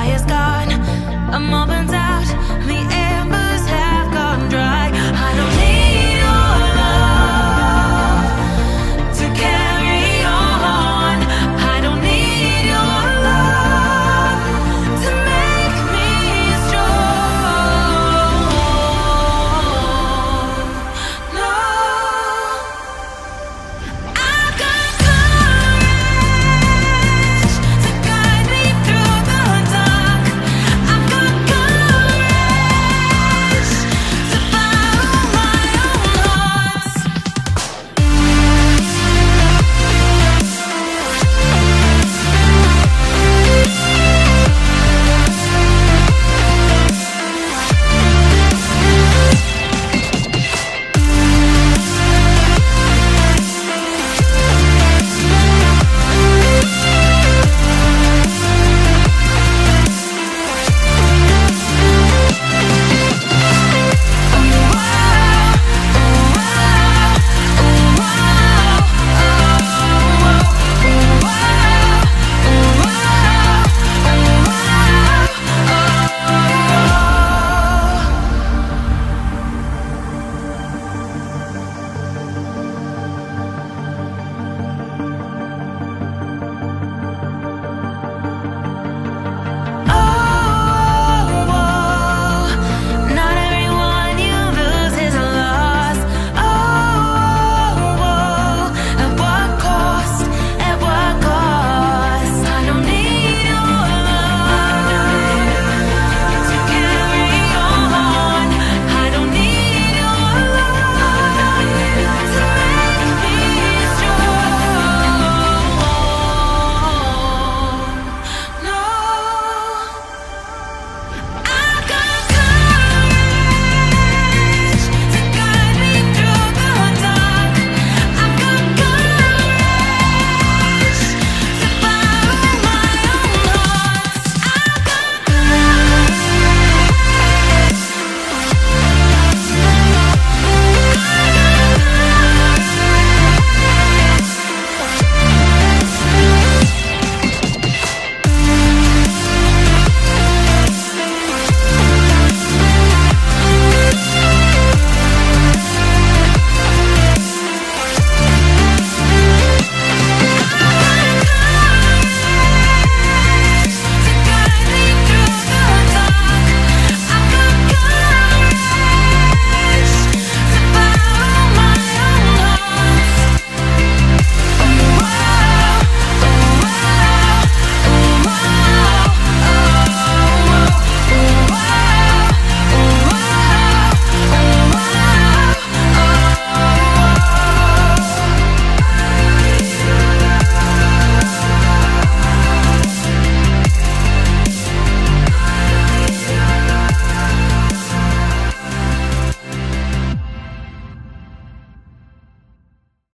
sky is gone. I'm open to